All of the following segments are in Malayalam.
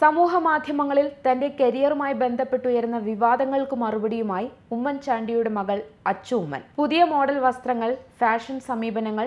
സമൂഹ മാധ്യമങ്ങളിൽ തന്റെ കരിയറുമായി ബന്ധപ്പെട്ടുയരുന്ന വിവാദങ്ങൾക്ക് മറുപടിയുമായി ഉമ്മൻചാണ്ടിയുടെ മകൾ അച്ചു ഉമ്മൻ പുതിയ മോഡൽ വസ്ത്രങ്ങൾ ഫാഷൻ സമീപനങ്ങൾ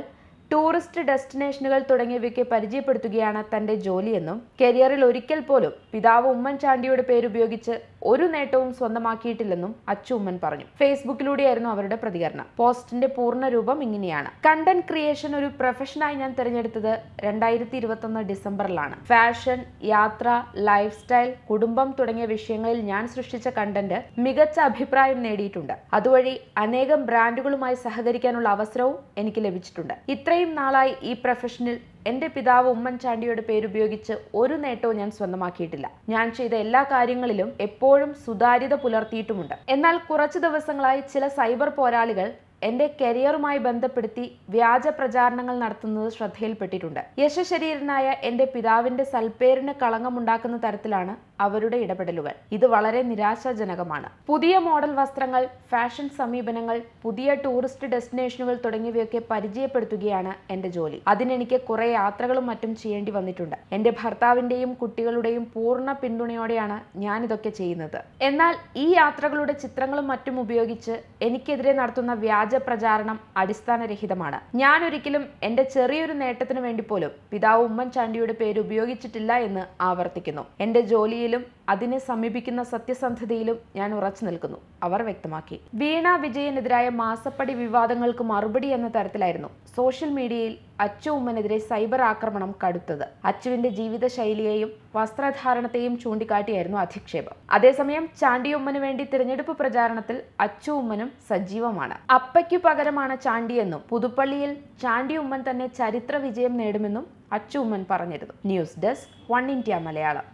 ടൂറിസ്റ്റ് ഡെസ്റ്റിനേഷനുകൾ തുടങ്ങിയവയ്ക്ക് പരിചയപ്പെടുത്തുകയാണ് തന്റെ ജോലിയെന്നും കരിയറിൽ ഒരിക്കൽ പോലും പിതാവ് ഉമ്മൻചാണ്ടിയുടെ പേരുപയോഗിച്ച് ഒരു നേട്ടവും സ്വന്തമാക്കിയിട്ടില്ലെന്നും അച്ചു ഉമ്മൻ പറഞ്ഞു. ഫേസ്ബുക്കിലൂടെയായിരുന്നു അവരുടെ പ്രതികരണം. പോസ്റ്റിന്റെ പൂർണ രൂപം ഇങ്ങനെയാണ്. കണ്ടന്റ് ക്രിയേഷൻ ഒരു പ്രൊഫഷനായി ഞാൻ തിരഞ്ഞെടുത്തത് രണ്ടായിരത്തി ഇരുപത്തൊന്ന് ഡിസംബറിലാണ്. ഫാഷൻ യാത്ര ലൈഫ് സ്റ്റൈൽ കുടുംബം തുടങ്ങിയ വിഷയങ്ങളിൽ ഞാൻ സൃഷ്ടിച്ച കണ്ടന്റ് മികച്ച അഭിപ്രായം നേടിയിട്ടുണ്ട്. അതുവഴി അനേകം ബ്രാൻഡുകളുമായി സഹകരിക്കാനുള്ള അവസരവും എനിക്ക് ലഭിച്ചിട്ടുണ്ട്. ഇത്രയും നാളായി ഈ പ്രൊഫഷനിൽ എന്റെ പിതാവ് ഉമ്മൻചാണ്ടിയുടെ പേരുപയോഗിച്ച് ഒരു നേട്ടവും ഞാൻ സ്വന്തമാക്കിയിട്ടില്ല. ഞാൻ ചെയ്ത എല്ലാ കാര്യങ്ങളിലും എപ്പോഴും സുതാര്യത പുലർത്തിയിട്ടുമുണ്ട്. എന്നാൽ കുറച്ച് ദിവസങ്ങളായി ചില സൈബർ പോരാളികൾ എന്റെ കരിയറുമായി ബന്ധപ്പെടുത്തി വ്യാജ പ്രചാരണങ്ങൾ നടത്തുന്നത് ശ്രദ്ധയിൽപ്പെട്ടിട്ടുണ്ട്. യശശരീരനായ എന്റെ പിതാവിന്റെ സൽപ്പേരിന് കളങ്കമുണ്ടാക്കുന്ന തരത്തിലാണ് അവരുടെ ഇടപെടലുകൾ. ഇത് വളരെ നിരാശാജനകമാണ്. പുതിയ മോഡൽ വസ്ത്രങ്ങൾ ഫാഷൻ സമീപനങ്ങൾ പുതിയ ടൂറിസ്റ്റ് ഡെസ്റ്റിനേഷനുകൾ തുടങ്ങിയവയൊക്കെ പരിചയപ്പെടുത്തുകയാണ് എന്റെ ജോലി. അതിനെനിക്ക് കുറെ യാത്രകളും മറ്റും ചെയ്യേണ്ടി വന്നിട്ടുണ്ട്. എന്റെ ഭർത്താവിന്റെയും കുട്ടികളുടെയും പൂർണ പിന്തുണയോടെയാണ് ഞാൻ ഇതൊക്കെ ചെയ്യുന്നത്. എന്നാൽ ഈ യാത്രകളുടെ ചിത്രങ്ങളും മറ്റും ഉപയോഗിച്ച് എനിക്കെതിരെ നടത്തുന്ന വ്യാജ പ്രചാരണം അടിസ്ഥാനരഹിതമാണ്. ഞാൻ ഒരിക്കലും എന്റെ ചെറിയൊരു നേട്ടത്തിന് വേണ്ടി പോലും പിതാവ് ഉമ്മൻചാണ്ടിയുടെ പേര് ഉപയോഗിച്ചിട്ടില്ല എന്ന് ആവർത്തിക്കുന്നു. എന്റെ ജോലിയിലും അതിനെ സമീപിക്കുന്ന സത്യസന്ധതയിലും ഞാൻ ഉറച്ചു നിൽക്കുന്നു. അവർ വ്യക്തമാക്കി. വീണ വിജയനെതിരായ മാസപ്പടി വിവാദങ്ങൾക്ക് മറുപടി എന്ന തരത്തിലായിരുന്നു സോഷ്യൽ മീഡിയയിൽ അച്ചു ഉമ്മനെതിരെ സൈബർ ആക്രമണം കടുത്തത്. അച്ചുവിന്റെ ജീവിതശൈലിയെയും വസ്ത്രധാരണത്തെയും ചൂണ്ടിക്കാട്ടിയായിരുന്നു അധിക്ഷേപം. അതേസമയം ചാണ്ടിയുമ്മന് വേണ്ടി തിരഞ്ഞെടുപ്പ് പ്രചാരണത്തിൽ അച്ചു ഉമ്മനും സജീവമാണ്. അപ്പയ്ക്കു പകരമാണ് ചാണ്ടിയെന്നും പുതുപ്പള്ളിയിൽ ചാണ്ടി ഉമ്മൻ തന്നെ ചരിത്ര വിജയം നേടുമെന്നും അച്ചു ഉമ്മൻ പറഞ്ഞിരുന്നു. News desk one India Malayalam.